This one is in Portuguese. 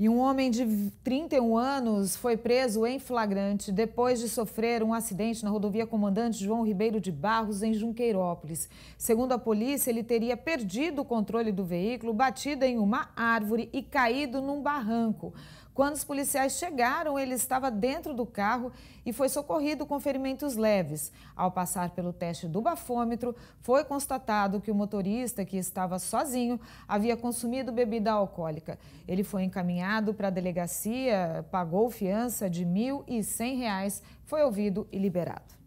E um homem de 31 anos foi preso em flagrante depois de sofrer um acidente na rodovia Comandante João Ribeiro de Barros, em Junqueirópolis. Segundo a polícia, ele teria perdido o controle do veículo, batido em uma árvore e caído num barranco. Quando os policiais chegaram, ele estava dentro do carro e foi socorrido com ferimentos leves. Ao passar pelo teste do bafômetro, foi constatado que o motorista, que estava sozinho, havia consumido bebida alcoólica. Ele foi encaminhado para a delegacia, pagou fiança de R$ 1.100, foi ouvido e liberado.